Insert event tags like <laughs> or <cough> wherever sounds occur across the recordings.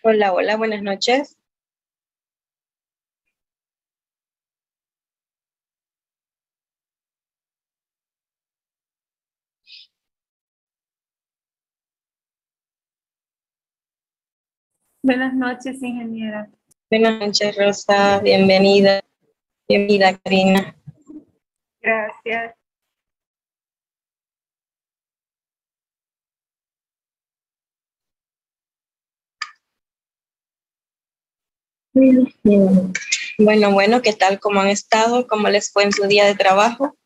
Hola, hola, buenas noches. Buenas noches, ingeniera. Buenas noches, Rosa. Bienvenida. Bienvenida, Karina. Gracias. Bueno, bueno, ¿qué tal? ¿Cómo han estado? ¿Cómo les fue en su día de trabajo?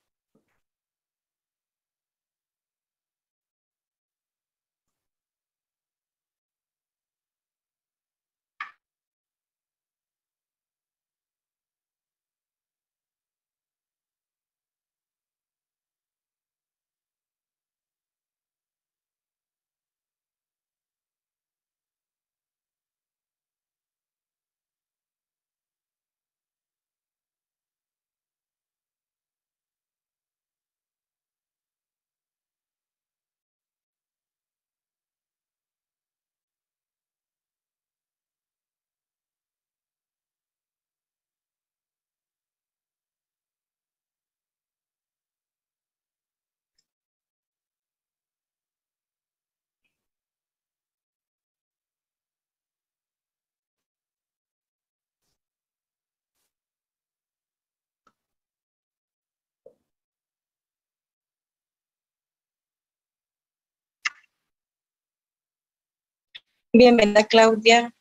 Bienvenida, Claudia.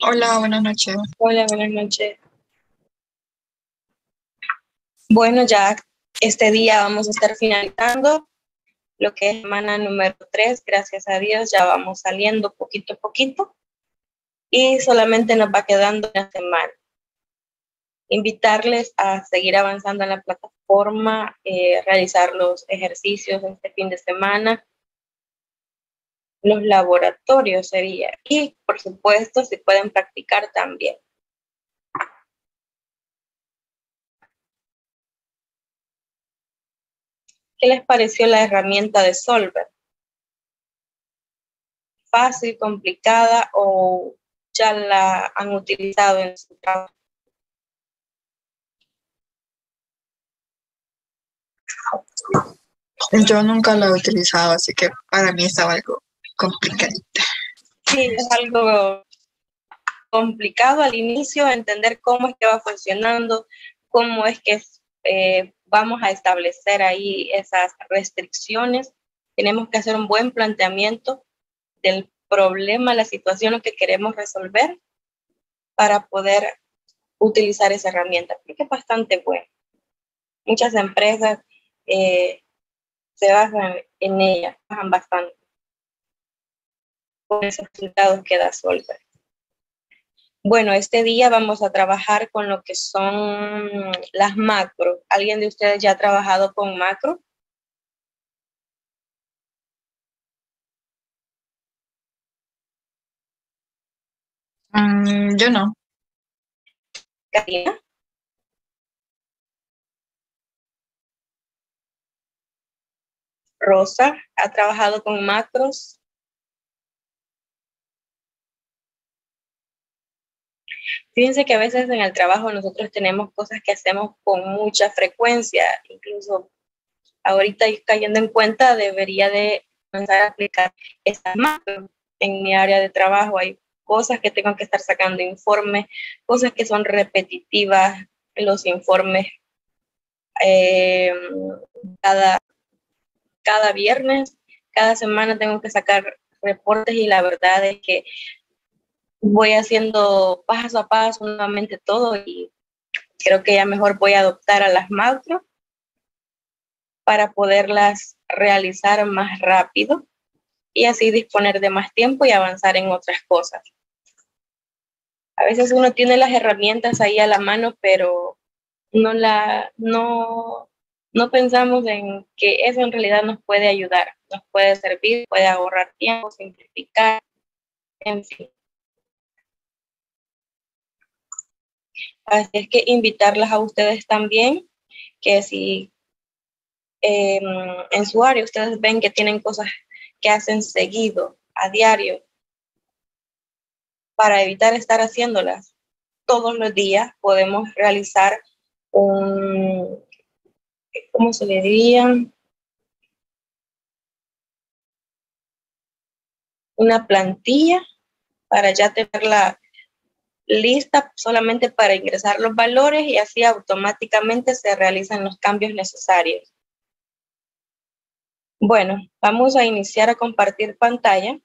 Hola, buenas noches. Hola, buenas noches. Bueno, ya este día vamos a estar finalizando lo que es semana número 3. Gracias a Dios ya vamos saliendo poquito a poquito y solamente nos va quedando una semana. Invitarles a seguir avanzando en la plataforma, eh, realizar los ejercicios este fin de semana los laboratorios sería. Y por supuesto, se pueden practicar también. ¿Qué les pareció la herramienta de Solver? ¿Fácil, complicada o ya la han utilizado en su trabajo? Yo nunca la he utilizado, así que para mí estaba algo complicadita. Sí, es algo complicado al inicio entender cómo es que va funcionando, cómo es que eh, vamos a establecer ahí esas restricciones. Tenemos que hacer un buen planteamiento del problema, la situación que queremos resolver para poder utilizar esa herramienta, porque es bastante bueno. Muchas empresas eh, se basan en ella, bajan bastante esos resultados que da Solver. Bueno, este día vamos a trabajar con lo que son las macro. ¿Alguien de ustedes ya ha trabajado con macro? Mm, yo no. Karina. Rosa, ¿ha trabajado con macros? Fíjense que a veces en el trabajo nosotros tenemos cosas que hacemos con mucha frecuencia, incluso ahorita cayendo en cuenta debería de comenzar a aplicar estas macros en mi área de trabajo. Hay cosas que tengo que estar sacando informes, cosas que son repetitivas, los informes eh, cada, cada viernes, cada semana tengo que sacar reportes y la verdad es que voy haciendo paso a paso nuevamente todo y creo que ya mejor voy a adoptar a las macro para poderlas realizar más rápido y así disponer de más tiempo y avanzar en otras cosas. A veces uno tiene las herramientas ahí a la mano, pero no la no no pensamos en que eso en realidad nos puede ayudar, nos puede servir, puede ahorrar tiempo, simplificar, en fin. Así es que invitarlas a ustedes también, que si em, en su área ustedes ven que tienen cosas que hacen seguido, a diario, para evitar estar haciéndolas todos los días, podemos realizar un, ¿cómo se le diría? Una plantilla para ya tenerla lista solamente para ingresar los valores y así automáticamente se realizan los cambios necesarios. Bueno, vamos a iniciar a compartir pantalla.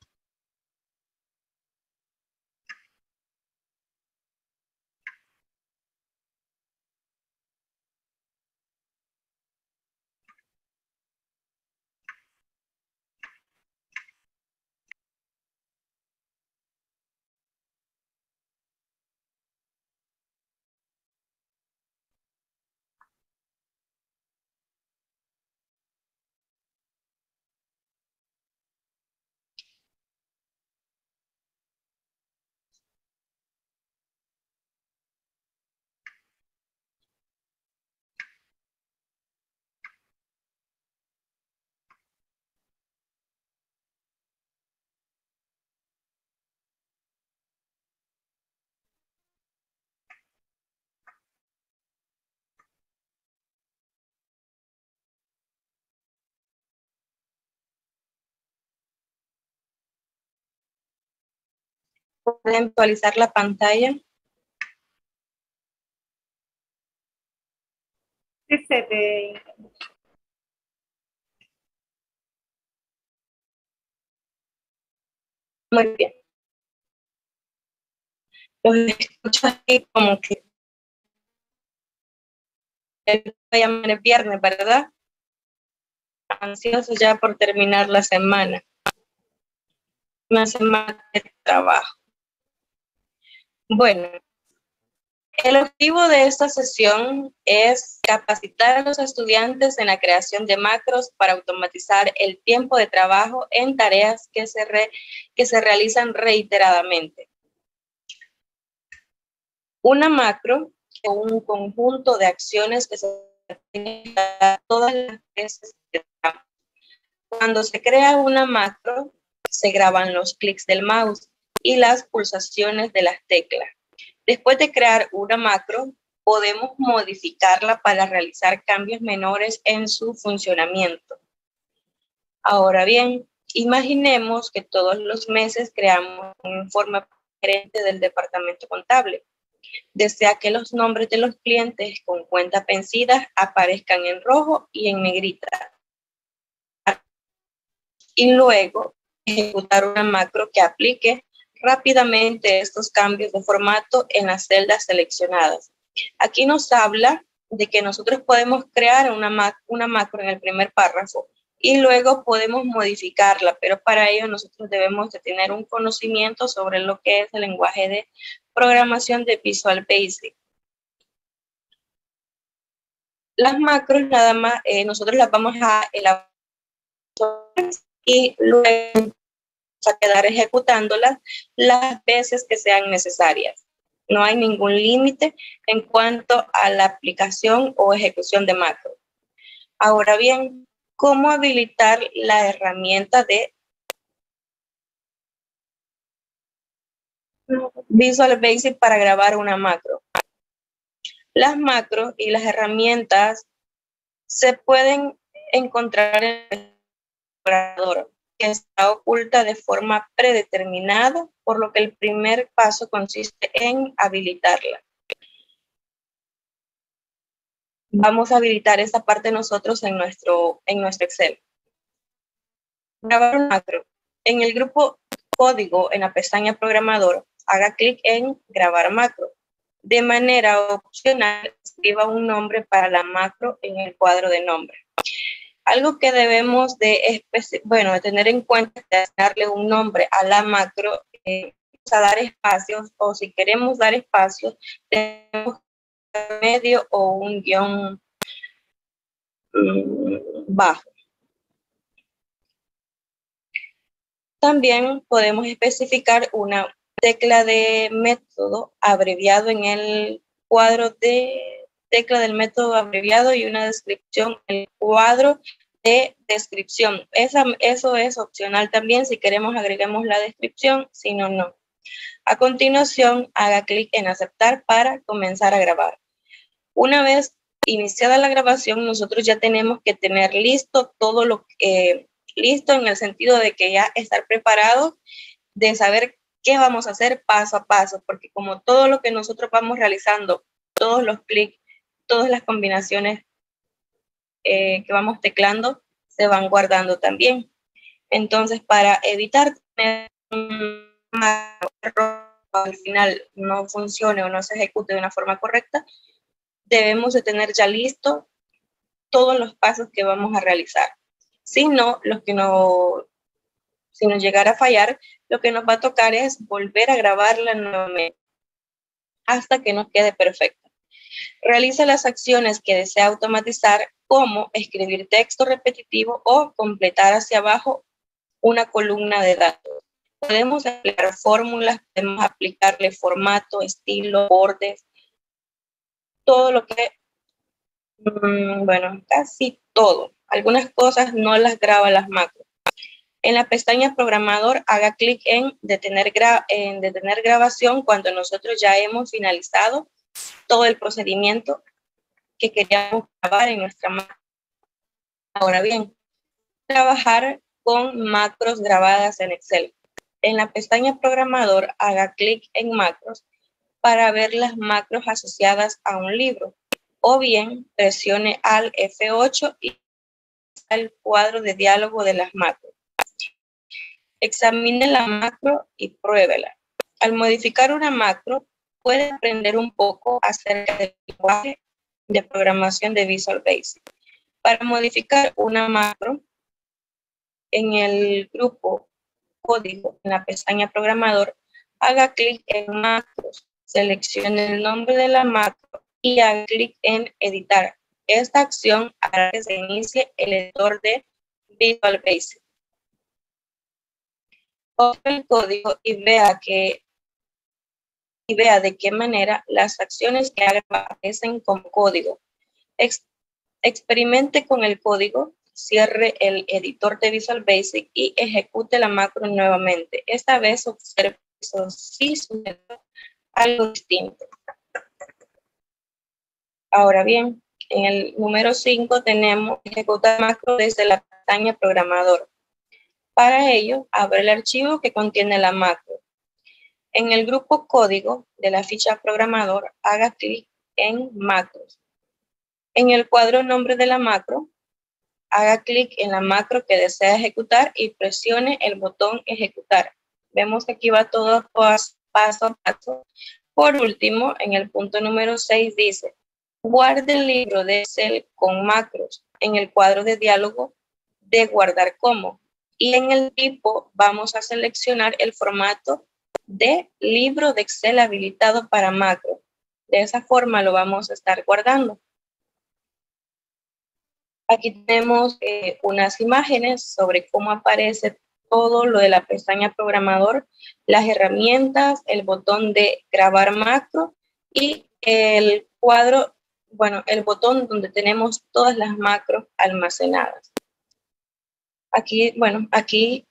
Pueden actualizar la pantalla. Sí se ve. Muy bien. Los escucho aquí como que el viernes, ¿verdad? Ansiosos ya por terminar la semana. Una semana de trabajo. Bueno, el objetivo de esta sesión es capacitar a los estudiantes en la creación de macros para automatizar el tiempo de trabajo en tareas que se, que se realizan reiteradamente. Una macro es un conjunto de acciones que se todas las veces Cuando se crea una macro, se graban los clics del mouse y las pulsaciones de las teclas. Después de crear una macro, podemos modificarla para realizar cambios menores en su funcionamiento. Ahora bien, imaginemos que todos los meses creamos un informe gerente del departamento contable. Desea que los nombres de los clientes con cuentas vencidas aparezcan en rojo y en negrita. Y luego ejecutar una macro que aplique rápidamente estos cambios de formato en las celdas seleccionadas. Aquí nos habla de que nosotros podemos crear una, una macro en el primer párrafo y luego podemos modificarla, pero para ello nosotros debemos de tener un conocimiento sobre lo que es el lenguaje de programación de Visual Basic. Las macros nada más, eh, nosotros las vamos a elaborar y luego a quedar ejecutándolas las veces que sean necesarias. No hay ningún límite en cuanto a la aplicación o ejecución de macro. Ahora bien, ¿cómo habilitar la herramienta de Visual Basic para grabar una macro? Las macros y las herramientas se pueden encontrar en el operador que está oculta de forma predeterminada, por lo que el primer paso consiste en habilitarla. Vamos a habilitar esta parte nosotros en nuestro, en nuestro Excel. Grabar macro. En el grupo código, en la pestaña programador, haga clic en grabar macro. De manera opcional, escriba un nombre para la macro en el cuadro de nombre. Algo que debemos de, bueno, tener en cuenta es darle un nombre a la macro, eh, a dar espacios, o si queremos dar espacios, tenemos medio o un guion bajo. También podemos especificar una tecla de método abreviado en el cuadro de tecla del método abreviado y una descripción el cuadro de descripción. Esa, eso es opcional también, si queremos agregamos la descripción, si no, no. A continuación, haga clic en aceptar para comenzar a grabar. Una vez iniciada la grabación, nosotros ya tenemos que tener listo todo lo que, eh, listo en el sentido de que ya estar preparados de saber qué vamos a hacer paso a paso, porque como todo lo que nosotros vamos realizando, todos los clics, todas las combinaciones eh, que vamos teclando, se van guardando también. Entonces, para evitar tener un al final no funcione o no se ejecute de una forma correcta, debemos de tener ya listo todos los pasos que vamos a realizar. Si no, los no, si nos llegara a fallar, lo que nos va a tocar es volver a grabarla nuevamente hasta que nos quede perfecta. Realiza las acciones que desea automatizar, como escribir texto repetitivo o completar hacia abajo una columna de datos. Podemos aplicar fórmulas, podemos aplicarle formato, estilo, bordes, todo lo que, mm, bueno, casi todo. Algunas cosas no las graba las macros. En la pestaña programador, haga clic en detener, en detener grabación cuando nosotros ya hemos finalizado todo el procedimiento que queríamos grabar en nuestra macro. Ahora bien, trabajar con macros grabadas en Excel. En la pestaña programador, haga clic en macros para ver las macros asociadas a un libro o bien presione al F8 y el cuadro de diálogo de las macros. Examine la macro y pruébela. Al modificar una macro, puede aprender un poco acerca del lenguaje de programación de Visual Basic. Para modificar una macro, en el grupo código, en la pestaña programador, haga clic en macros, seleccione el nombre de la macro y haga clic en editar. Esta acción hará que se inicie el editor de Visual Basic. Copie el código y vea que y vea de qué manera las acciones que haga aparecen como código. experimente con el código cierre el editor de Visual Basic y ejecute la macro nuevamente. Esta vez observe si sucede algo distinto. Ahora bien, en el número 5 tenemos ejecutar macro desde la pestaña programador. Para ello, abre el archivo que contiene la macro. En el grupo código de la ficha programador, haga clic en macros. En el cuadro nombre de la macro, haga clic en la macro que desea ejecutar y presione el botón ejecutar. Vemos que aquí va todo paso a paso. Por último, en el punto número 6 dice, guarde el libro de Excel con macros en el cuadro de diálogo de guardar como. Y en el tipo vamos a seleccionar el formato de libro de Excel habilitado para macro. De esa forma lo vamos a estar guardando. Aquí tenemos eh, unas imágenes sobre cómo aparece todo lo de la pestaña programador, las herramientas, el botón de grabar macro y el cuadro, bueno, el botón donde tenemos todas las macros almacenadas. Aquí, bueno, aquí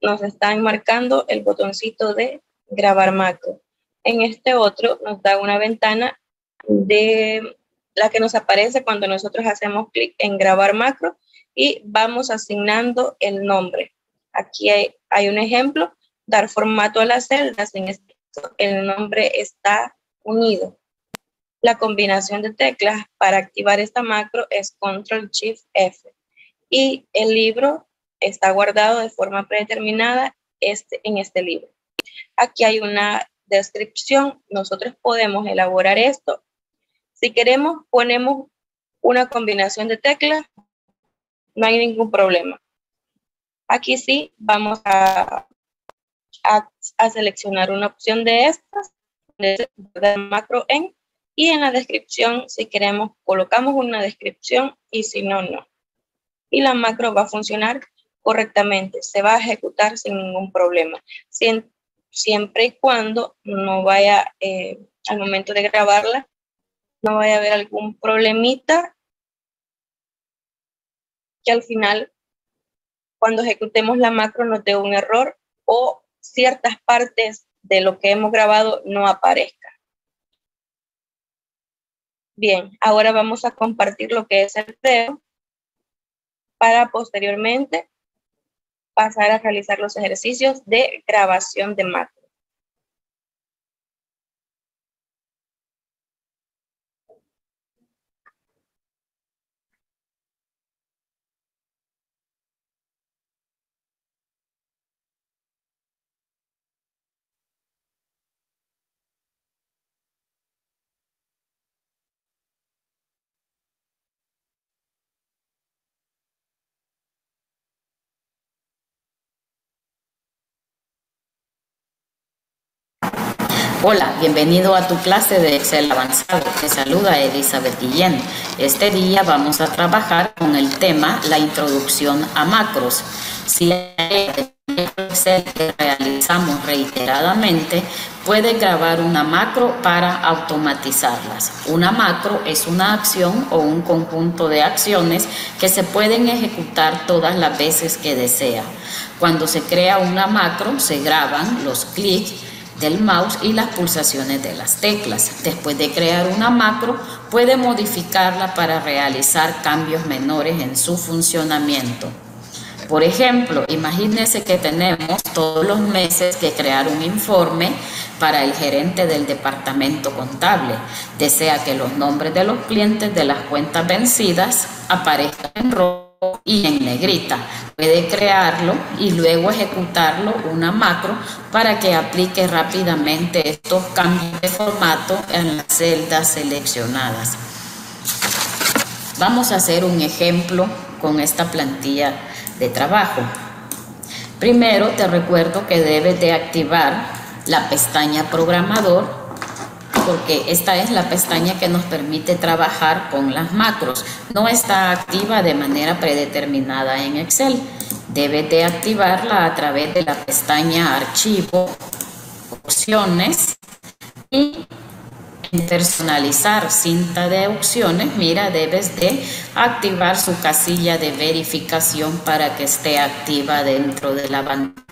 nos están marcando el botoncito de grabar macro. En este otro nos da una ventana de la que nos aparece cuando nosotros hacemos clic en grabar macro y vamos asignando el nombre. Aquí hay, un ejemplo, dar formato a las celdas, en este caso el nombre está unido. La combinación de teclas para activar esta macro es Control Shift F y el libro está guardado de forma predeterminada este, en este libro. Aquí hay una descripción, nosotros podemos elaborar esto si queremos, ponemos una combinación de teclas, no hay ningún problema. Aquí sí vamos a, a, seleccionar una opción de estas, de macro en, y en la descripción, si queremos, colocamos una descripción y si no, no. Y la macro va a funcionar correctamente, se va a ejecutar sin ningún problema, siempre y cuando no vaya eh, al momento de grabarla no vaya a haber algún problemita que al final, cuando ejecutemos la macro, nos dé un error o ciertas partes de lo que hemos grabado no aparezca. Bien, ahora vamos a compartir lo que es el video para posteriormente pasar a realizar los ejercicios de grabación de macro. Hola, bienvenido a tu clase de Excel avanzado. Te saluda Elizabeth Guillén. Este día vamos a trabajar con el tema la introducción a macros. Si Excel realizamos reiteradamente, puede grabar una macro para automatizarlas. Una macro es una acción o un conjunto de acciones que se pueden ejecutar todas las veces que desea. Cuando se crea una macro, se graban los clics del mouse y las pulsaciones de las teclas. Después de crear una macro, puede modificarla para realizar cambios menores en su funcionamiento. Por ejemplo, imagínese que tenemos todos los meses que crear un informe para el gerente del departamento contable. Desea que los nombres de los clientes de las cuentas vencidas aparezcan en rojo y en negrita. Puede crearlo y luego ejecutarlo una macro para que aplique rápidamente estos cambios de formato en las celdas seleccionadas. Vamos a hacer un ejemplo con esta plantilla de trabajo. Primero te recuerdo que debes de activar la pestaña programador porque esta es la pestaña que nos permite trabajar con las macros. No está activa de manera predeterminada en Excel. Debe de activarla a través de la pestaña Archivo, Opciones y en personalizar cinta de opciones, mira, debes de activar su casilla de verificación para que esté activa dentro de la pantalla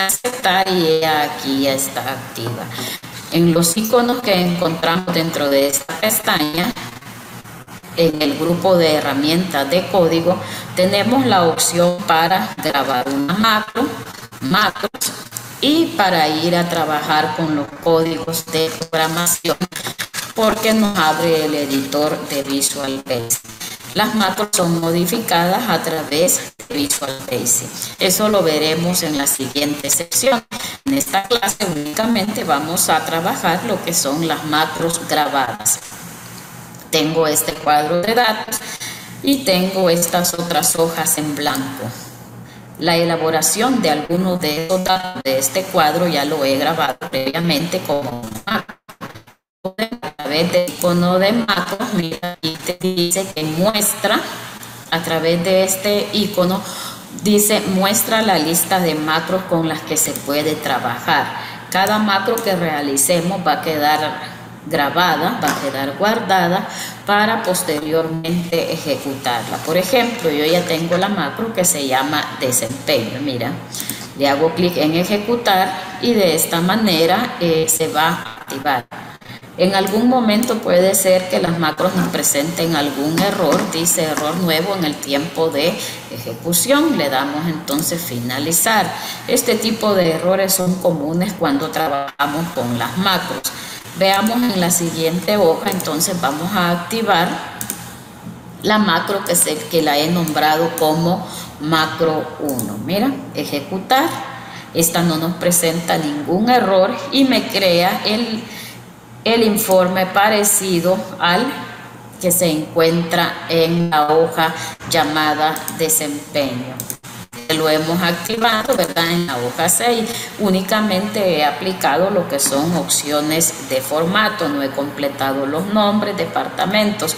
aceptar y aquí ya está activa. En los iconos que encontramos dentro de esta pestaña, en el grupo de herramientas de código, tenemos la opción para grabar una macro, macros y para ir a trabajar con los códigos de programación porque nos abre el editor de Visual Basic. Las macros son modificadas a través de Visual Basic. Eso lo veremos en la siguiente sección. En esta clase únicamente vamos a trabajar lo que son las macros grabadas. Tengo este cuadro de datos y tengo estas otras hojas en blanco. La elaboración de algunos de estos datos de este cuadro ya lo he grabado previamente como macro través del icono de macros, mira, aquí dice que muestra, a través de este icono, dice muestra la lista de macros con las que se puede trabajar. Cada macro que realicemos va a quedar grabada, va a quedar guardada para posteriormente ejecutarla. Por ejemplo, yo ya tengo la macro que se llama desempeño. Mira, le hago clic en ejecutar y de esta manera eh, se va a activar. En algún momento puede ser que las macros nos presenten algún error, dice error nuevo en el tiempo de ejecución. Le damos entonces finalizar. Este tipo de errores son comunes cuando trabajamos con las macros. Veamos en la siguiente hoja, entonces vamos a activar la macro que, se, que la he nombrado como macro 1. Mira, ejecutar. Esta no nos presenta ningún error y me crea el el informe parecido al que se encuentra en la hoja llamada desempeño. Lo hemos activado, ¿verdad? En la hoja 6 únicamente he aplicado lo que son opciones de formato, no he completado los nombres, departamentos.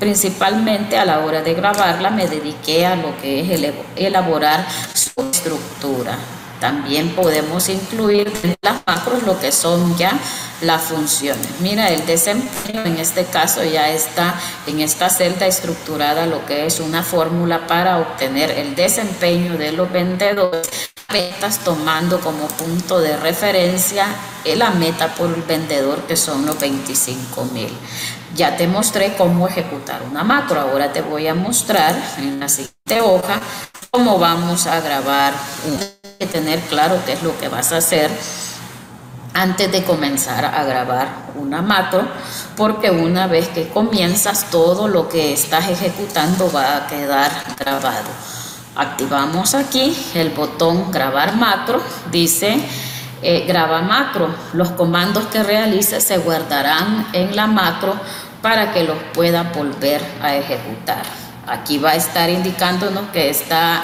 Principalmente a la hora de grabarla me dediqué a lo que es elaborar su estructura. También podemos incluir en las macros lo que son ya las funciones. Mira, el desempeño en este caso ya está en esta celda estructurada lo que es una fórmula para obtener el desempeño de los vendedores metas tomando como punto de referencia la meta por el vendedor que son los 25 mil. Ya te mostré cómo ejecutar una macro, ahora te voy a mostrar en la siguiente hoja cómo vamos a grabar. Hay que tener claro qué es lo que vas a hacer antes de comenzar a grabar una macro, porque una vez que comienzas todo lo que estás ejecutando va a quedar grabado. Activamos aquí el botón grabar macro, dice eh, graba macro. Los comandos que realice se guardarán en la macro para que los pueda volver a ejecutar. Aquí va a estar indicándonos que está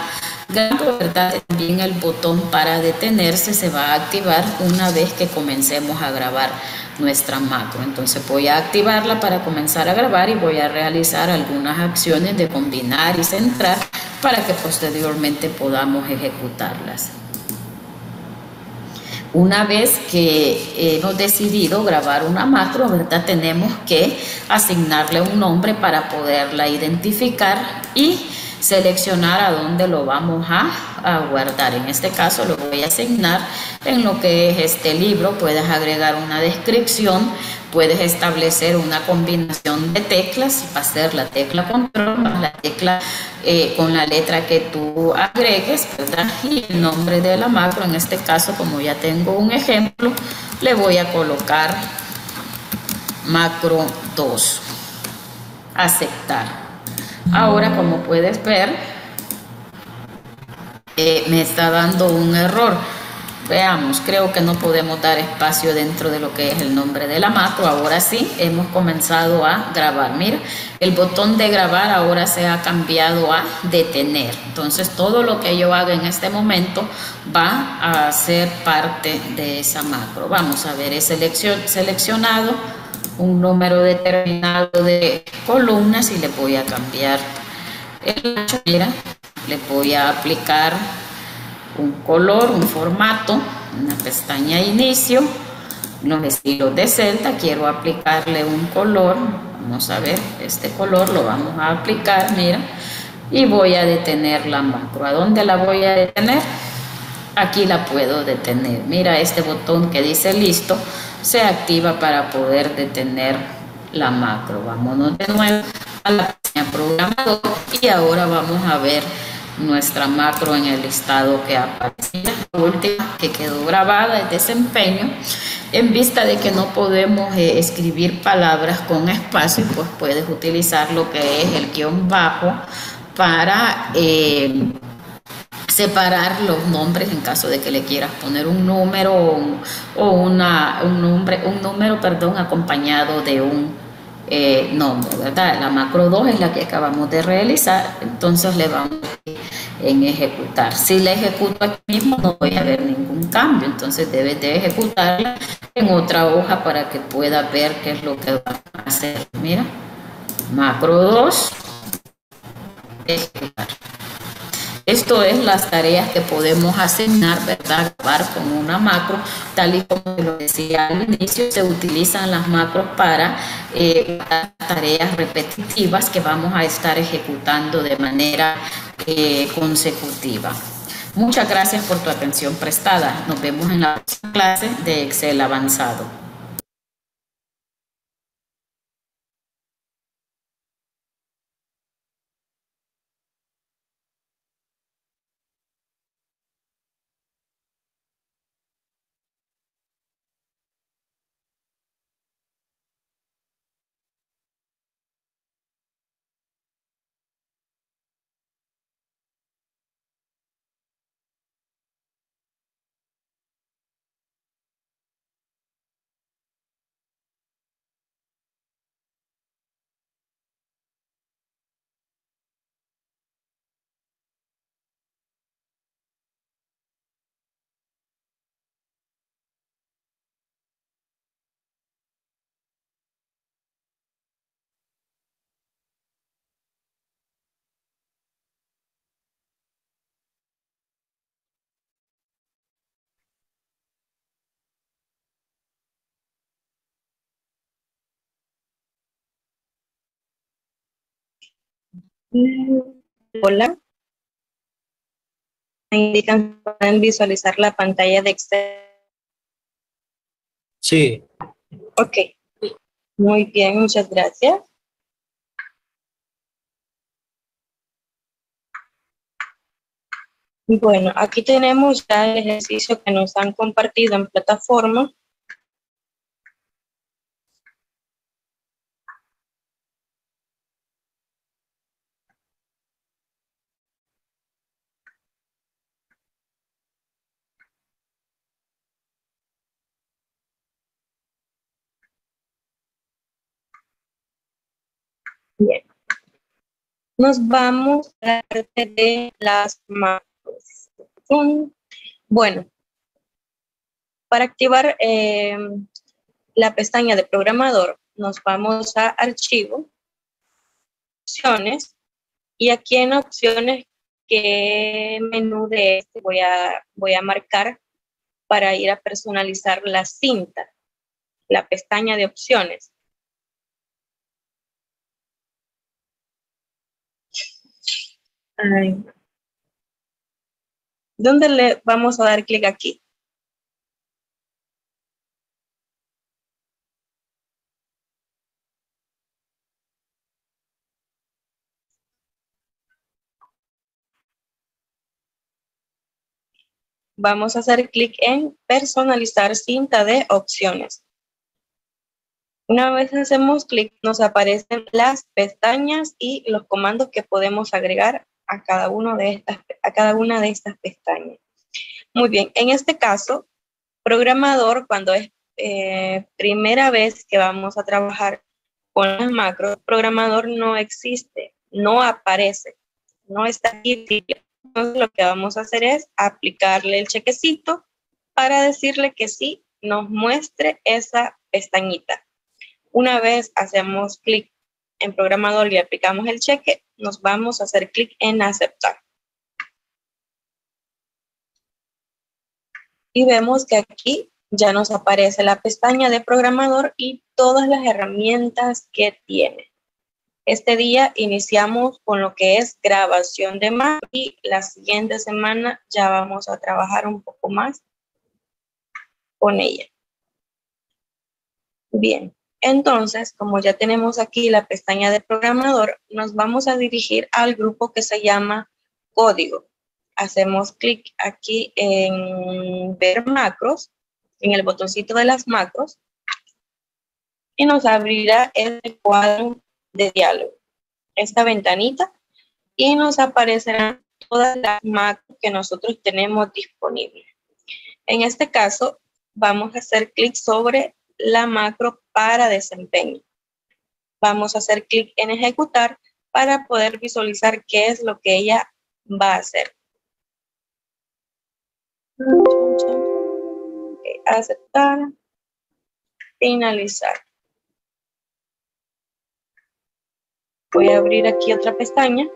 ¿verdad? También el botón para detenerse se va a activar una vez que comencemos a grabar nuestra macro. Entonces voy a activarla para comenzar a grabar y voy a realizar algunas acciones de combinar y centrar para que posteriormente podamos ejecutarlas. Una vez que hemos decidido grabar una macro, ¿verdad? Tenemos que asignarle un nombre para poderla identificar y seleccionar a dónde lo vamos a, guardar. En este caso lo voy a asignar en lo que es este libro. Puedes agregar una descripción, puedes establecer una combinación de teclas, va a ser la tecla control más la tecla eh, con la letra que tú agregues, ¿verdad? Y el nombre de la macro, en este caso, como ya tengo un ejemplo, le voy a colocar macro 2. Aceptar. Ahora, como puedes ver, eh, me está dando un error. Veamos, creo que no podemos dar espacio dentro de lo que es el nombre de la macro. Ahora sí, hemos comenzado a grabar. Mira, el botón de grabar ahora se ha cambiado a detener. Entonces, todo lo que yo haga en este momento va a ser parte de esa macro. Vamos a ver, he seleccionado un número determinado de columnas y le voy a cambiar el. Mira, le voy a aplicar un color, un formato, una pestaña inicio, los estilos de celda, quiero aplicarle un color, vamos a ver, este color lo vamos a aplicar, mira, y voy a detener la macro. ¿A dónde la voy a detener? Aquí la puedo detener. Mira este botón que dice listo, se activa para poder detener la macro. Vámonos de nuevo a la página programador y ahora vamos a ver nuestra macro en el listado que aparece. La última que quedó grabada es desempeño. En vista de que no podemos eh, escribir palabras con espacio, pues puedes utilizar lo que es el guion bajo para eh, separar los nombres en caso de que le quieras poner un número o, una, un, nombre, un número perdón, acompañado de un eh, nombre, ¿verdad? La macro 2 es la que acabamos de realizar, entonces le vamos en ejecutar. Si la ejecuto aquí mismo no voy a ver ningún cambio, entonces debes de ejecutarla en otra hoja para que pueda ver qué es lo que va a hacer. Mira, macro 2, ejecutar. Esto es las tareas que podemos asignar, ¿verdad? con una macro, tal y como lo decía al inicio, se utilizan las macros para eh, tareas repetitivas que vamos a estar ejecutando de manera eh, consecutiva. Muchas gracias por tu atención prestada. Nos vemos en la próxima clase de Excel avanzado. Hola. indican si pueden visualizar la pantalla de Excel. Sí, Ok, muy bien, muchas gracias. Bueno, aquí tenemos ya el ejercicio que nos han compartido en plataforma. Bien. Nos vamos a la parte de las macros. Bueno, para activar eh, la pestaña de programador, nos vamos a archivo, opciones, y aquí en opciones, ¿qué menú de este voy a, voy a marcar para ir a personalizar la cinta? La pestaña de opciones. ¿Dónde le vamos a dar clic aquí? Vamos a hacer clic en personalizar cinta de opciones. Una vez hacemos clic, nos aparecen las pestañas y los comandos que podemos agregar a cada, uno de estas, a cada una de estas pestañas. Muy bien, en este caso, programador, cuando es eh, primera vez que vamos a trabajar con las macros, programador no existe, no aparece, no está aquí. Entonces, lo que vamos a hacer es aplicarle el chequecito para decirle que sí nos muestre esa pestañita. Una vez hacemos clic en programador y aplicamos el cheque, nos vamos a hacer clic en aceptar. Y vemos que aquí ya nos aparece la pestaña de programador y todas las herramientas que tiene. Este día iniciamos con lo que es grabación de más y la siguiente semana ya vamos a trabajar un poco más con ella. Bien, entonces, como ya tenemos aquí la pestaña de programador, nos vamos a dirigir al grupo que se llama código. Hacemos clic aquí en ver macros, en el botoncito de las macros, y nos abrirá el cuadro de diálogo, esta ventanita, y nos aparecerán todas las macros que nosotros tenemos disponibles. En este caso, vamos a hacer clic sobre la macro para desempeño. Vamos a hacer clic en ejecutar para poder visualizar qué es lo que ella va a hacer. Aceptar. Finalizar. Voy a abrir aquí otra pestaña.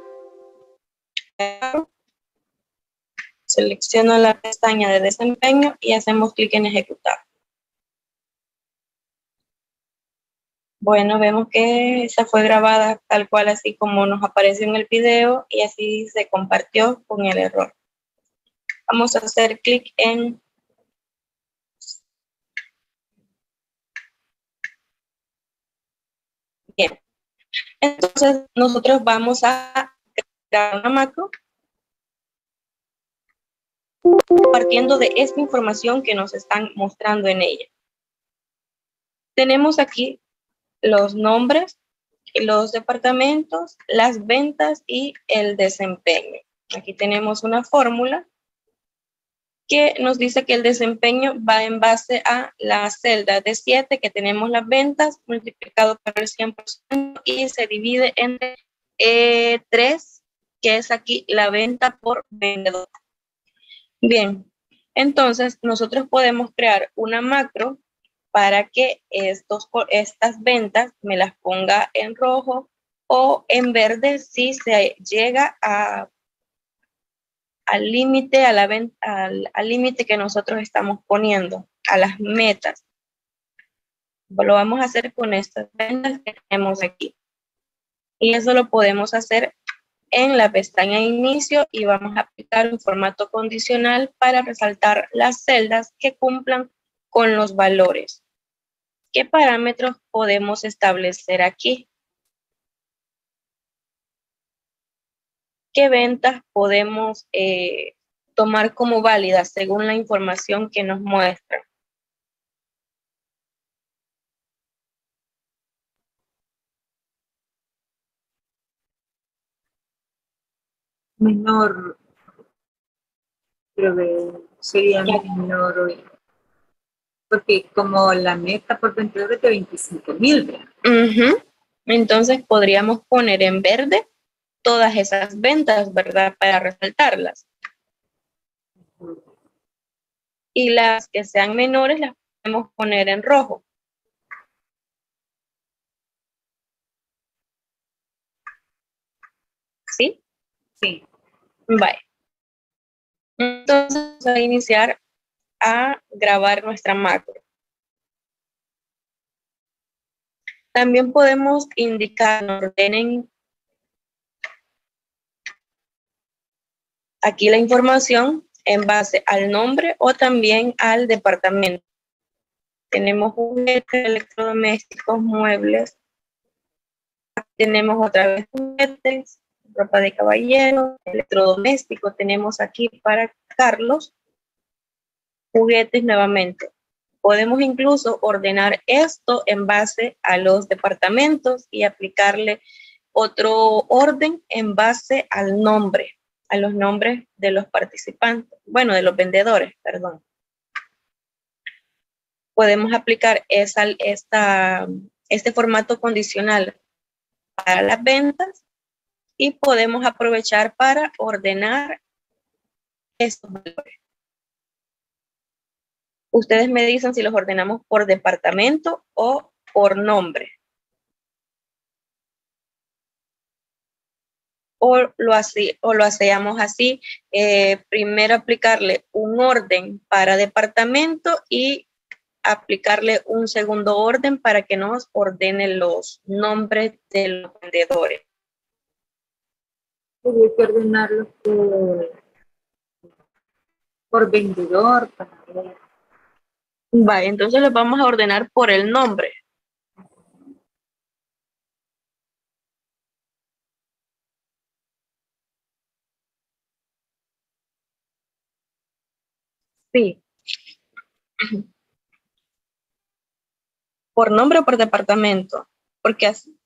Selecciono la pestaña de desempeño y hacemos clic en ejecutar. Bueno, vemos que esa fue grabada tal cual así como nos apareció en el video y así se compartió con el error. Vamos a hacer clic en Bien. Entonces, nosotros vamos a crear una macro partiendo de esta información que nos están mostrando en ella. Tenemos aquí los nombres, los departamentos, las ventas y el desempeño. Aquí tenemos una fórmula que nos dice que el desempeño va en base a la celda de 7 que tenemos las ventas multiplicado por el 100% y se divide en 3, eh, que es aquí la venta por vendedor. Bien, entonces nosotros podemos crear una macro para que estos, estas ventas me las ponga en rojo o en verde si se llega a, al límite a la al, al límite que nosotros estamos poniendo a las metas. Lo vamos a hacer con estas ventas que tenemos aquí. Y eso lo podemos hacer en la pestaña inicio y vamos a aplicar un formato condicional para resaltar las celdas que cumplan con los valores. ¿Qué parámetros podemos establecer aquí? ¿Qué ventas podemos eh, tomar como válidas según la información que nos muestra? menor, creo que sería menor, porque como la meta por vendedor es de 25 mil. Entonces podríamos poner en verde todas esas ventas, ¿verdad? Para resaltarlas. Y las que sean menores las podemos poner en rojo. ¿Sí? Sí. Vale. Entonces vamos a iniciar a grabar nuestra macro. También podemos indicar, ordenen aquí la información en base al nombre o también al departamento. Tenemos juguetes, electrodomésticos, muebles. Tenemos otra vez juguetes, ropa de caballero, electrodoméstico tenemos aquí para Carlos, juguetes nuevamente. Podemos incluso ordenar esto en base a los departamentos y aplicarle otro orden en base al nombre, a los nombres de los participantes, bueno, de los vendedores, perdón. Podemos aplicar esa, esta, este formato condicional para las ventas y podemos aprovechar para ordenar estos valores. Ustedes me dicen si los ordenamos por departamento o por nombre. O lo, así, o lo hacemos así, eh, primero aplicarle un orden para departamento y aplicarle un segundo orden para que nos ordene los nombres de los vendedores hay que ordenarlos por, por vendedor para ver. Vale, entonces los vamos a ordenar por el nombre. Sí. Por nombre o por departamento. Porque así,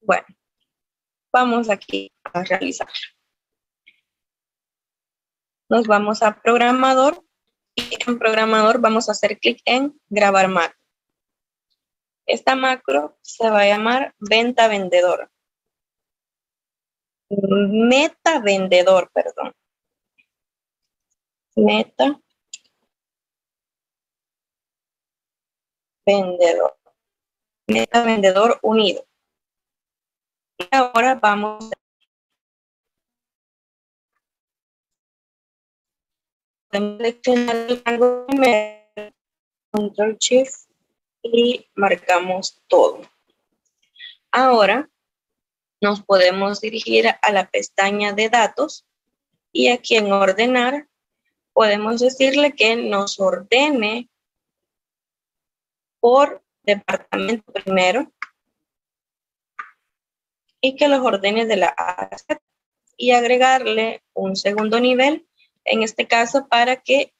Bueno, vamos aquí a realizar. Nos vamos a programador y en programador vamos a hacer clic en grabar macro. Esta macro se va a llamar venta vendedor. Meta vendedor, perdón. Meta vendedor. Meta vendedor unido. Y ahora vamos a seleccionar el rango control shift y marcamos todo. Ahora nos podemos dirigir a la pestaña de datos y aquí en ordenar podemos decirle que nos ordene por departamento primero y que los ordene de la A y agregarle un segundo nivel, en este caso para que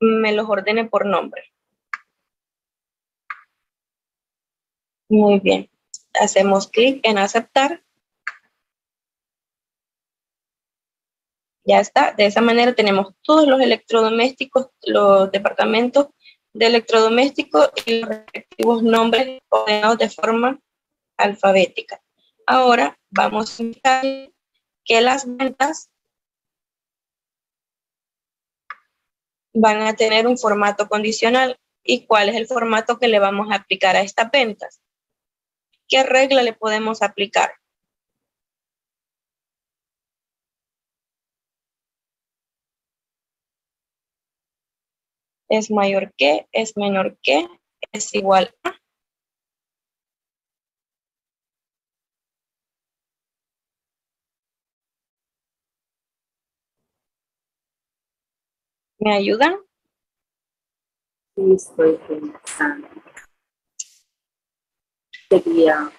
me los ordene por nombre. Muy bien. Hacemos clic en aceptar. Ya está. De esa manera tenemos todos los electrodomésticos, los departamentos de electrodomésticos y los respectivos nombres ordenados de forma alfabética. Ahora vamos a indicar que las ventas van a tener un formato condicional. ¿Y cuál es el formato que le vamos a aplicar a estas ventas? ¿Qué regla le podemos aplicar? Es mayor que, es menor que, es igual a. ¿Me ayudan? Sí, estoy pensando. Sería,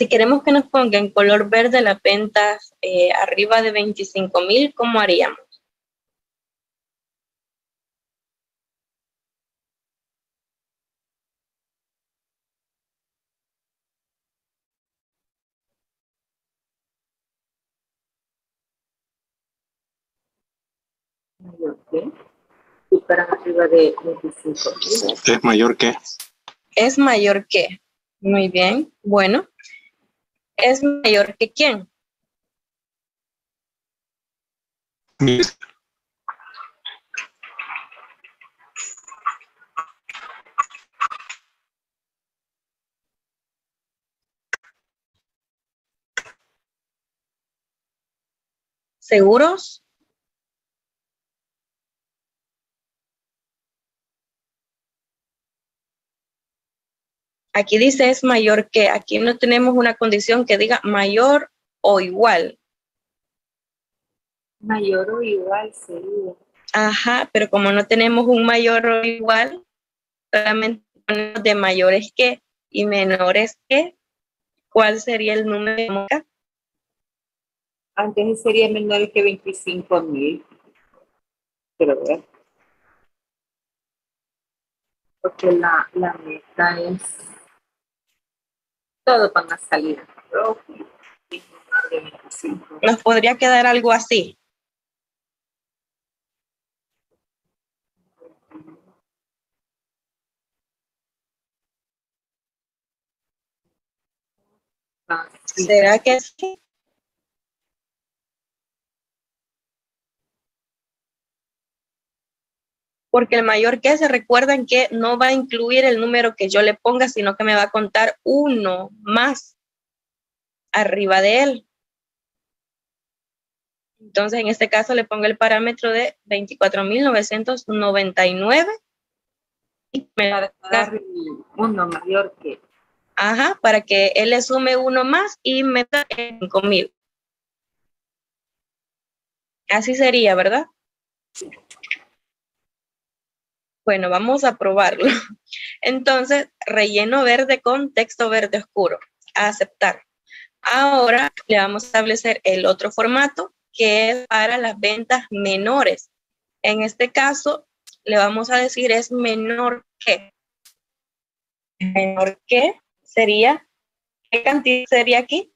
Si queremos que nos ponga en color verde las ventas eh, arriba de 25 mil, ¿cómo haríamos? Arriba de 25 mil. Es mayor que. Es mayor que. Muy bien. Bueno. ¿Es mayor que quién? ¿Seguros? Aquí dice es mayor que. Aquí no tenemos una condición que diga mayor o igual. Mayor o igual sería. Ajá, pero como no tenemos un mayor o igual, solamente ponemos de mayores que y menores que, ¿cuál sería el número? Antes sería menor que 25 mil. Pero ver. Porque la, la meta es. Todos van a salir y 25. Nos podría quedar algo así. Ah. ¿Será que sí? Porque el mayor que se recuerdan que no va a incluir el número que yo le ponga, sino que me va a contar uno más arriba de él. Entonces, en este caso le pongo el parámetro de 24.999 y me va a Dar uno mayor que. Ajá, para que él le sume uno más y meta en 5000. Así sería, ¿verdad? Bueno, vamos a probarlo. <laughs> Entonces, relleno verde con texto verde oscuro. Aceptar. Ahora le vamos a establecer el otro formato que es para las ventas menores. En este caso, le vamos a decir es menor que. Menor que sería, ¿qué cantidad sería aquí?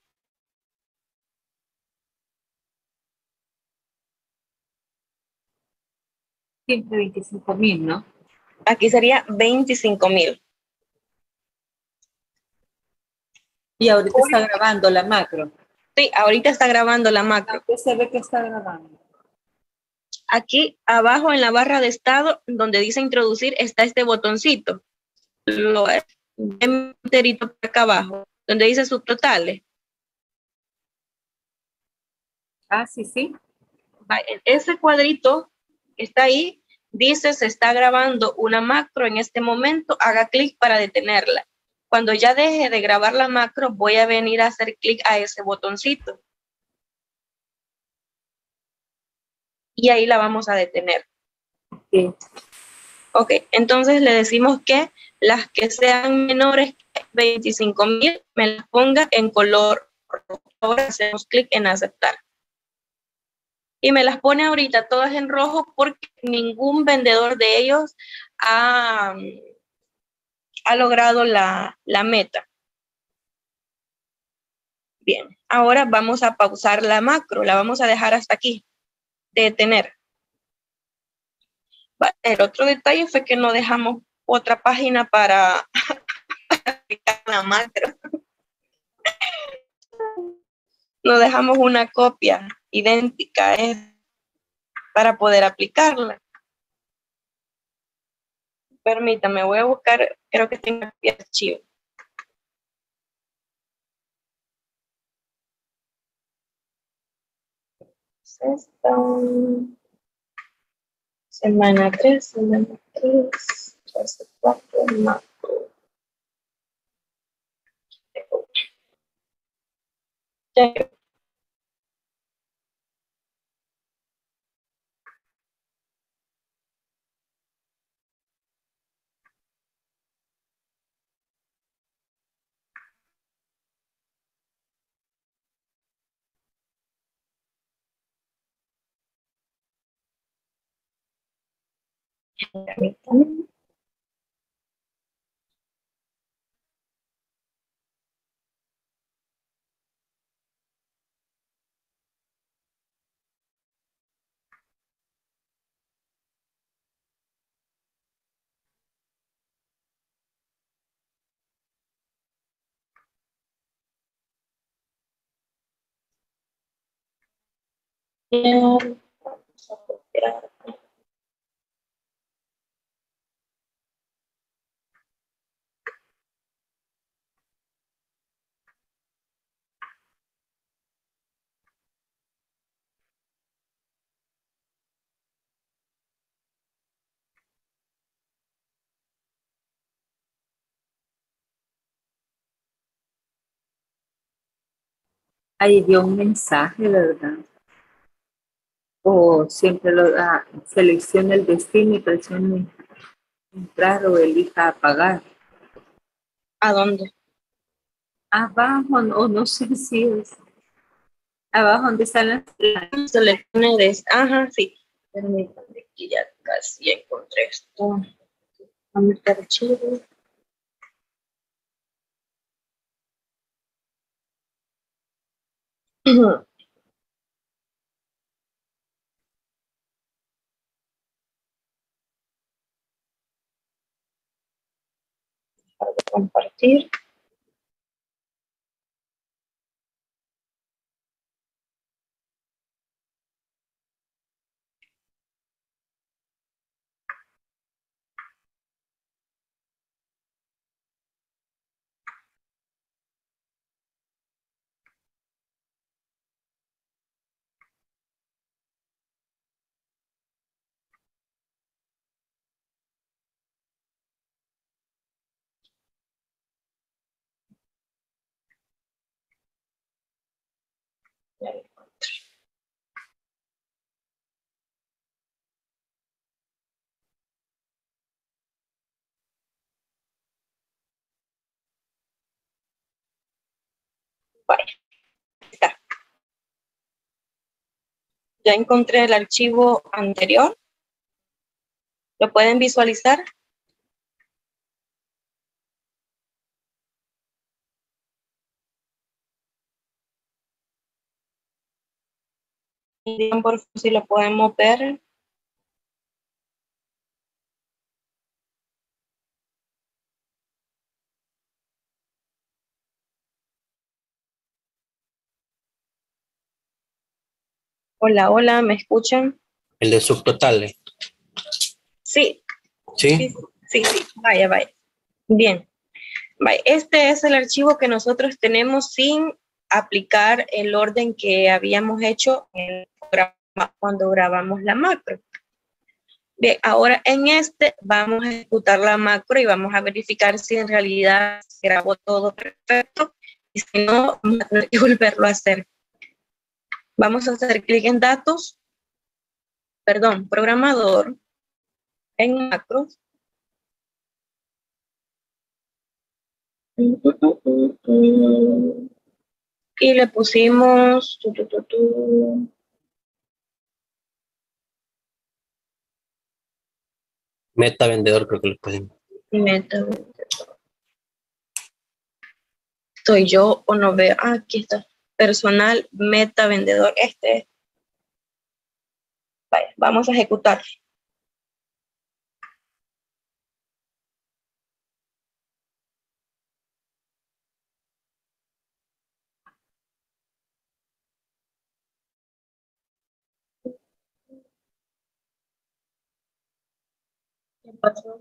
Siempre 25 mil, ¿no? Aquí sería 25 mil. Y ahorita está grabando la macro. Sí, ahorita está grabando la macro. ¿Qué se ve que está grabando? Aquí abajo en la barra de estado, donde dice introducir, está este botoncito. Lo es enterito acá abajo, donde dice subtotales. Ah, sí, sí. Ese cuadrito que está ahí dice se está grabando una macro en este momento, haga clic para detenerla. Cuando ya deje de grabar la macro, voy a venir a hacer clic a ese botoncito. Y ahí la vamos a detener. Sí. Ok, entonces le decimos que las que sean menores que 25 mil me las ponga en color rojo. Ahora hacemos clic en aceptar. Y me las pone ahorita todas en rojo porque ningún vendedor de ellos ha, ha logrado la, la meta. Bien, ahora vamos a pausar la macro, la vamos a dejar hasta aquí, detener. El otro detalle fue que no dejamos otra página para <laughs> la macro. No dejamos una copia idéntica es para poder aplicarla. Permítame, voy a buscar, creo que tengo aquí archivo. Esta, semana 3, semana 3, fase 4, macro. Ya Permítame. Bien, Ahí dio un mensaje, ¿verdad? O siempre lo da, selecciona el destino y presione entrar o elija apagar. ¿A dónde? Abajo, o no sé si es. Abajo donde están las, las- Selecciones. Ajá, sí. Permítame, que ya casi encontré esto. A archivo. Compartir. Está. Ya encontré el archivo anterior. ¿Lo pueden visualizar? Por si lo podemos ver. Hola, hola, ¿me escuchan? El de subtotales. Sí, ¿Sí? Sí, sí, sí, vaya, vaya. Bien. Vaya, Este es el archivo que nosotros tenemos sin aplicar el orden que habíamos hecho en el programa cuando grabamos la macro. Bien, ahora en este vamos a ejecutar la macro y vamos a verificar si en realidad se grabó todo perfecto y si no, vamos a tener que volverlo a hacer. Vamos a hacer clic en datos, perdón, programador, en macros Y le pusimos tu, tu, tu, tu, Meta vendedor creo que le pueden. meta vendedor. ¿Soy yo o no veo? Ah, aquí está. Personal meta vendedor. Este es. Vaya, vamos a ejecutar.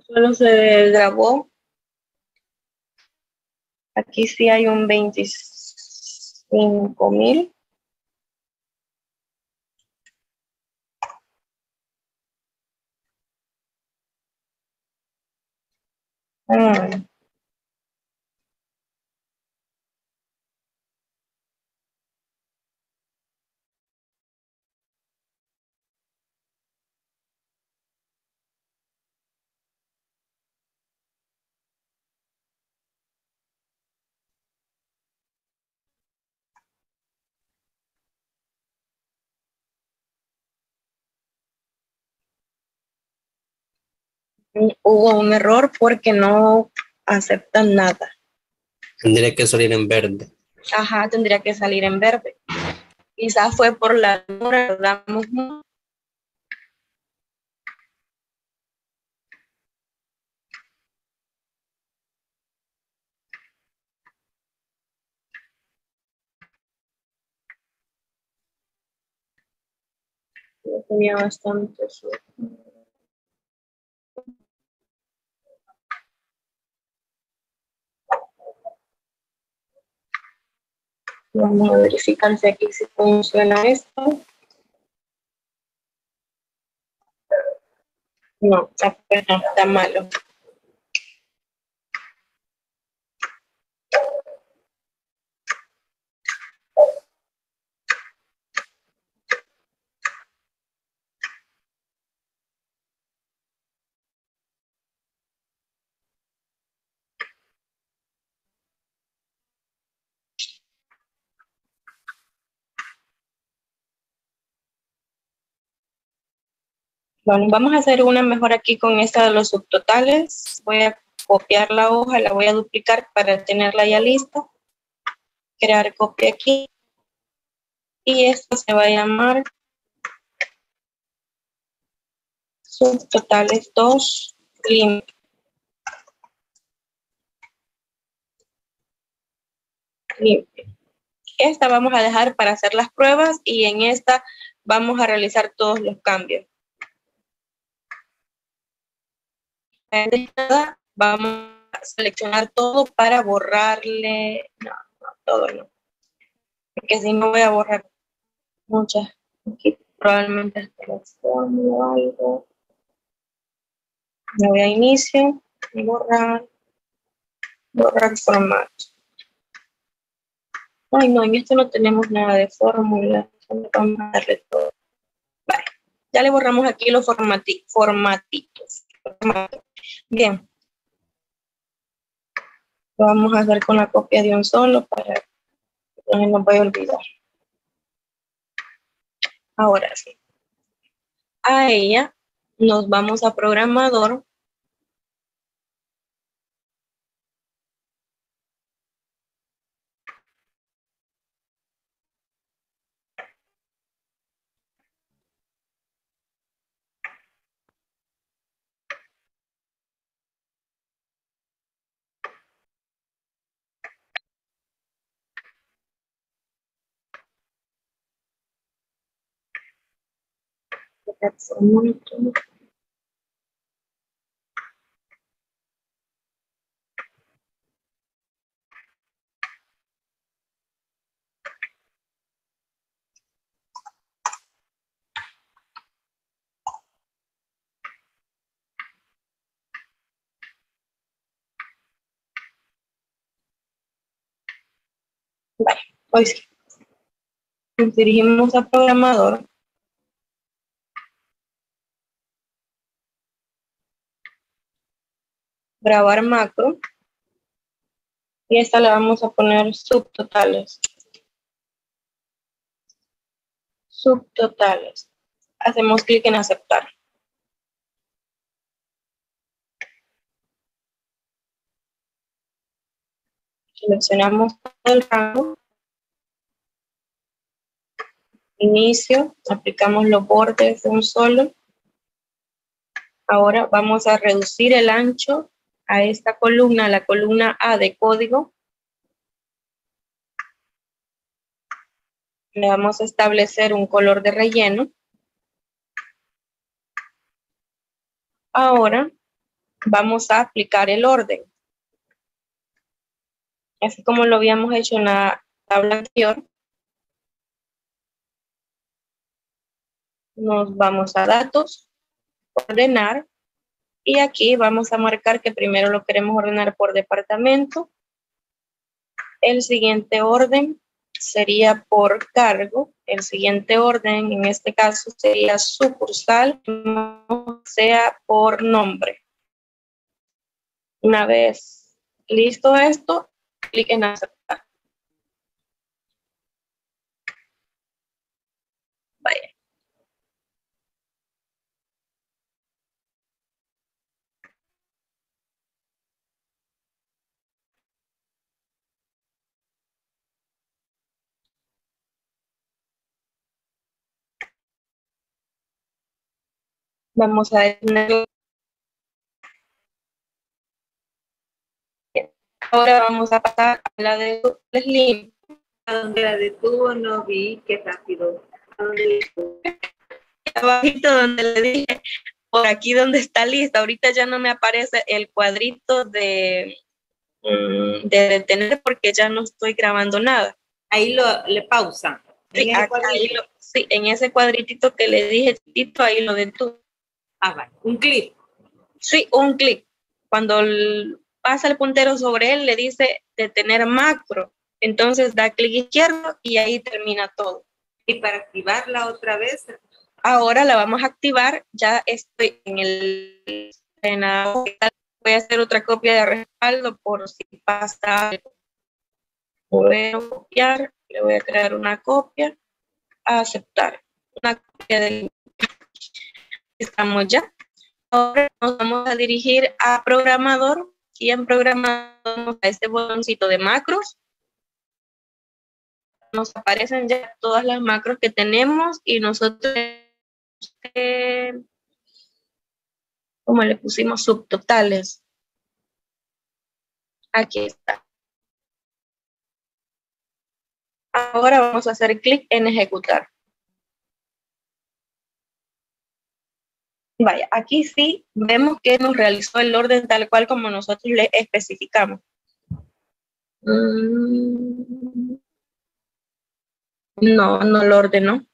Solo se grabó. Aquí sí hay un 25 mil. Mm. Hubo un error porque no aceptan nada. Tendría que salir en verde. Ajá, tendría que salir en verde. Quizás fue por la damos Yo tenía bastante suerte. Vamos a verificar si aquí sí funciona esto. No, está malo. Bueno, vamos a hacer una mejor aquí con esta de los subtotales. Voy a copiar la hoja, la voy a duplicar para tenerla ya lista. Crear copia aquí. Y esto se va a llamar subtotales 2 limpio. Esta vamos a dejar para hacer las pruebas y en esta vamos a realizar todos los cambios. de nada, vamos a seleccionar todo para borrarle, no, no, todo no, porque si no voy a borrar muchas, probablemente hasta o algo. Me voy a inicio, borrar, borrar formato. Ay, no, en esto no tenemos nada de fórmula, vamos a darle todo. Vale, ya le borramos aquí los formati formatitos. Bien. Lo vamos a hacer con la copia de un solo para que no nos vaya a olvidar. Ahora sí. A ella nos vamos a programador. Hoy sí. Nos dirigimos a programador. Grabar macro y esta le vamos a poner subtotales. Subtotales. Hacemos clic en aceptar. Seleccionamos el rango. Inicio, aplicamos los bordes de un solo. Ahora vamos a reducir el ancho a esta columna, la columna A de código, le vamos a establecer un color de relleno. Ahora vamos a aplicar el orden. Así como lo habíamos hecho en la tabla anterior. Nos vamos a datos, ordenar, y aquí vamos a marcar que primero lo queremos ordenar por departamento. El siguiente orden sería por cargo. El siguiente orden, en este caso, sería sucursal, sea por nombre. Una vez listo esto, clic en aceptar. Vaya. Vamos a detenerlo. Ahora vamos a pasar a la de Slim. A donde la detuvo no vi, qué rápido. ¿A dónde le detuvo? Abajito donde le dije, por aquí donde está lista, ahorita ya no me aparece el cuadrito de, mm, de detener porque ya no estoy grabando nada. Ahí lo, le pausa. Sí, En acá- ahí lo- sí, en ese cuadritito que le dije, chiquito, ahí lo detuve. Ah, vale. Un clic. Sí, un clic. Cuando pasa el puntero sobre él, le dice detener macro. Entonces da clic izquierdo y ahí termina todo. Y para activarla otra vez, Ahora la vamos a activar. Ya estoy en el. En la, voy a hacer otra copia de respaldo por si pasa algo. Voy a copiar. Le voy a crear una copia. A aceptar. Una copia del. Estamos ya. Ahora nos vamos a dirigir a programador y en programador a este botoncito de macros. Nos aparecen ya todas las macros que tenemos y nosotros, eh, como le pusimos subtotales. Aquí está. Ahora vamos a hacer clic en ejecutar. Vaya, aquí sí vemos que nos realizó el orden tal cual como nosotros le especificamos. Mm, No, no lo ordenó.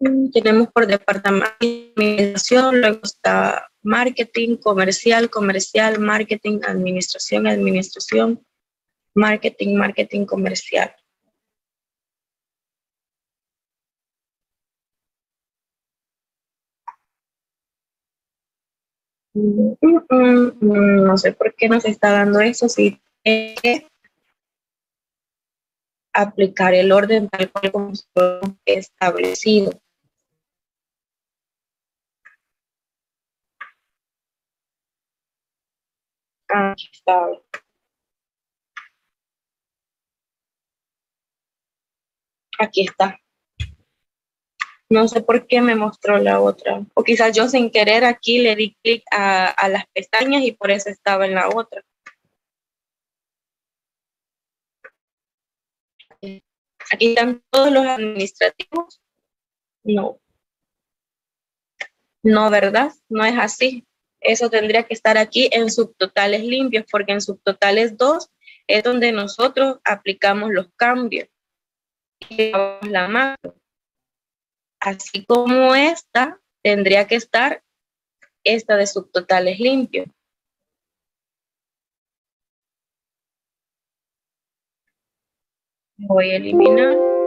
Tenemos por departamento de administración, luego está marketing, comercial, comercial, marketing, administración, administración, marketing, marketing, comercial. Mm, mm, mm, No sé por qué nos está dando eso, si hay aplicar el orden tal cual como establecido. Aquí está. Aquí está. No sé por qué me mostró la otra. O quizás yo sin querer aquí le di clic a, a las pestañas y por eso estaba en la otra. Aquí están todos los administrativos. No. No, ¿verdad? No es así. Eso tendría que estar aquí en subtotales limpios, porque en subtotales 2 es donde nosotros aplicamos los cambios. Y la macro. Así como esta, tendría que estar esta de subtotales limpios. Voy a eliminar.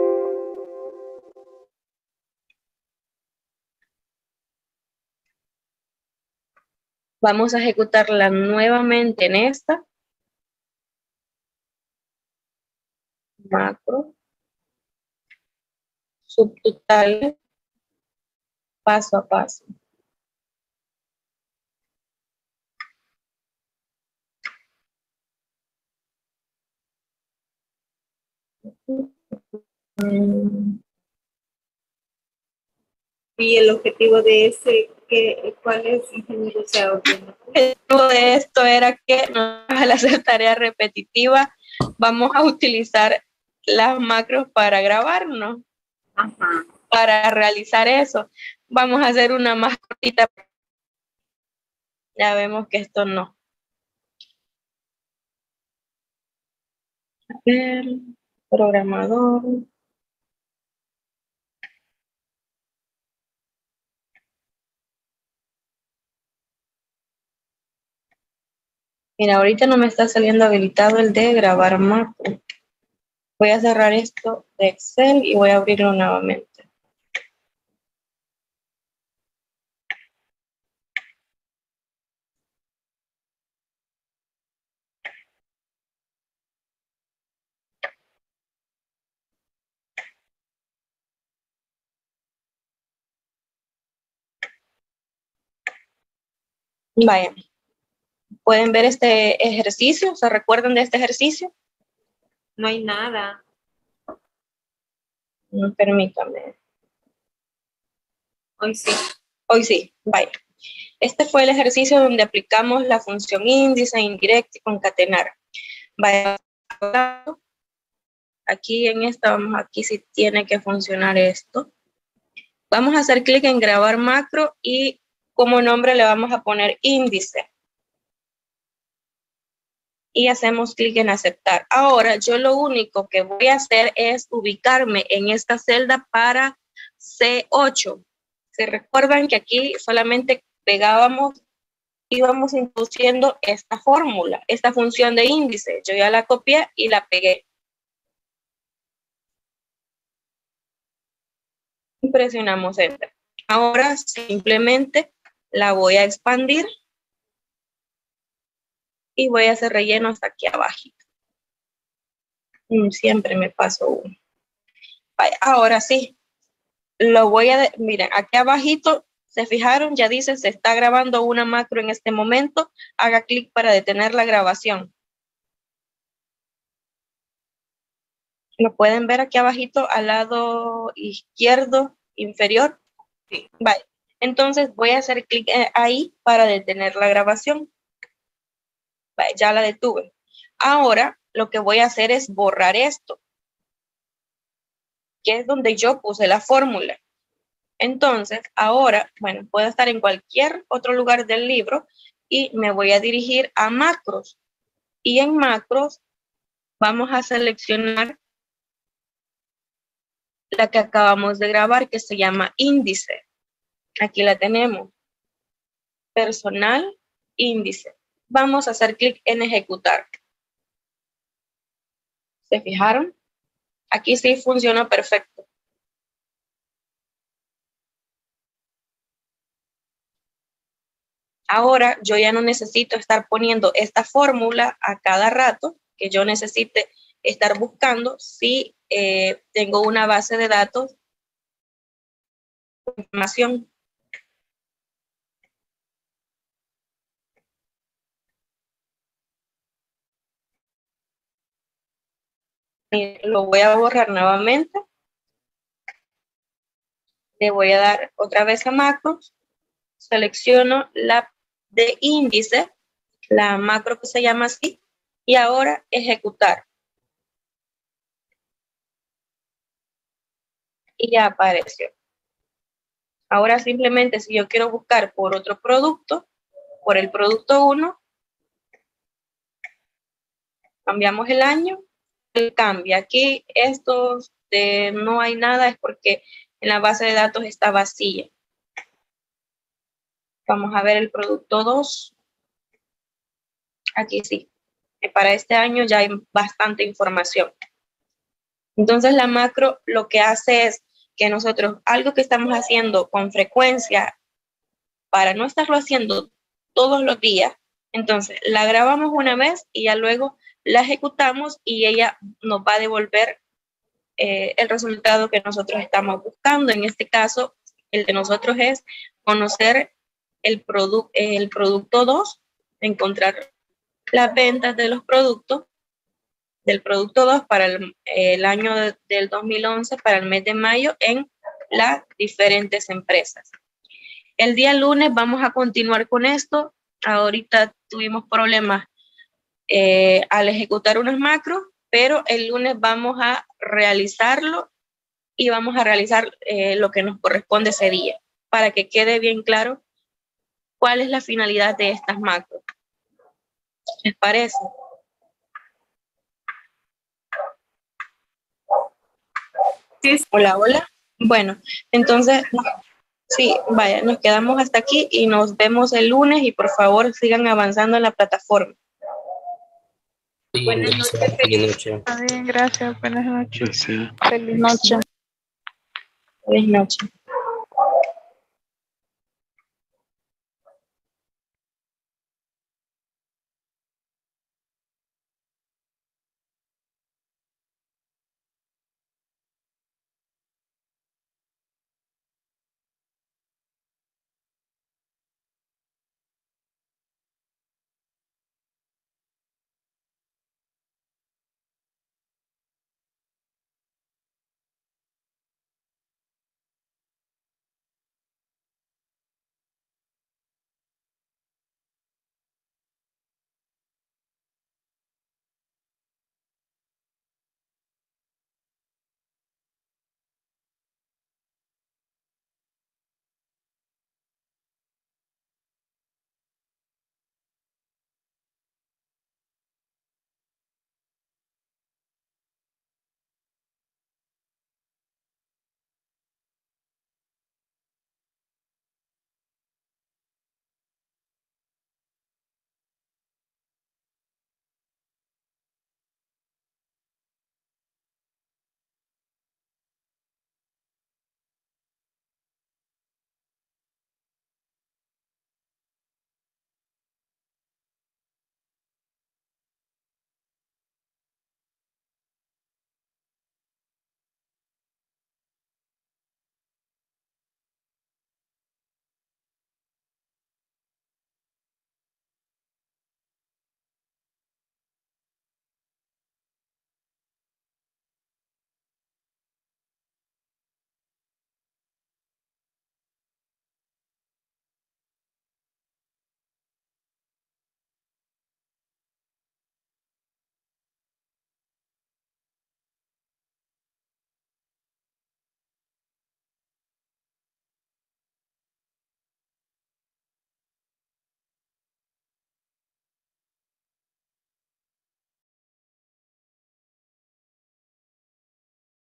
Vamos a ejecutarla nuevamente en esta. Macro. Subtotales. Paso a paso. Y el objetivo de ese, ¿qué, ¿cuál es, ingeniero? O sea, orden- El objetivo de esto era que no al hacer tarea repetitiva vamos a utilizar las macros para grabarnos. Ajá. Para realizar eso, vamos a hacer una más cortita. Ya vemos que esto no. A ver, programador. Mira, ahorita no me está saliendo habilitado el de grabar macro. Voy a cerrar esto de Excel y voy a abrirlo nuevamente. Vaya. Pueden ver este ejercicio, ¿se recuerdan de este ejercicio? No hay nada. No, permítame. Hoy sí. Hoy sí, vaya. Este fue el ejercicio donde aplicamos la función índice, indirecta y concatenar. Vaya. Aquí en esta, vamos, aquí sí tiene que funcionar esto. Vamos a hacer clic en grabar macro y como nombre le vamos a poner índice. Y hacemos clic en aceptar. Ahora yo lo único que voy a hacer es ubicarme en esta celda para C8. Se recuerdan que aquí solamente pegábamos, íbamos introduciendo esta fórmula, esta función de índice. Yo ya la copié y la pegué. Presionamos Enter. Ahora simplemente la voy a expandir y voy a hacer relleno hasta aquí abajo. Mm, siempre me paso uno. Ahora sí, lo voy a, miren, aquí abajito, se fijaron, ya dice, se está grabando una macro en este momento, haga clic para detener la grabación. Lo pueden ver aquí abajito al lado izquierdo inferior. Sí. Vale. Entonces voy a hacer clic eh, ahí para detener la grabación. Ya la detuve. Ahora lo que voy a hacer es borrar esto, que es donde yo puse la fórmula. Entonces, ahora, bueno, puedo estar en cualquier otro lugar del libro y me voy a dirigir a macros. Y en macros vamos a seleccionar la que acabamos de grabar, que se llama índice. Aquí la tenemos. Personal, índice. Vamos a hacer clic en ejecutar. ¿Se fijaron? Aquí sí funciona perfecto. Ahora yo ya no necesito estar poniendo esta fórmula a cada rato que yo necesite estar buscando si eh, tengo una base de datos información lo voy a borrar nuevamente. Le voy a dar otra vez a macros. Selecciono la de índice, la macro que se llama así, y ahora ejecutar. Y ya apareció. Ahora simplemente si yo quiero buscar por otro producto, por el producto 1, cambiamos el año cambia. Aquí estos no hay nada es porque en la base de datos está vacía. Vamos a ver el producto 2. Aquí sí. Para este año ya hay bastante información. Entonces la macro lo que hace es que nosotros algo que estamos haciendo con frecuencia para no estarlo haciendo todos los días, entonces la grabamos una vez y ya luego la ejecutamos y ella nos va a devolver eh, el resultado que nosotros estamos buscando. En este caso, el de nosotros es conocer el, el producto 2, encontrar las ventas de los productos del producto 2 para el, año del 2011, para el mes de mayo, en las diferentes empresas. El día lunes vamos a continuar con esto. Ahorita tuvimos problemas eh, al ejecutar unos macros, pero el lunes vamos a realizarlo y vamos a realizar eh, lo que nos corresponde ese día, para que quede bien claro cuál es la finalidad de estas macros. ¿Les parece? Sí. Hola, hola. Bueno, entonces, sí, vaya, nos quedamos hasta aquí y nos vemos el lunes y por favor sigan avanzando en la plataforma. Buenas noches. Feliz noche. Está bien, gracias. Buenas noches. Feliz noche. Feliz noche.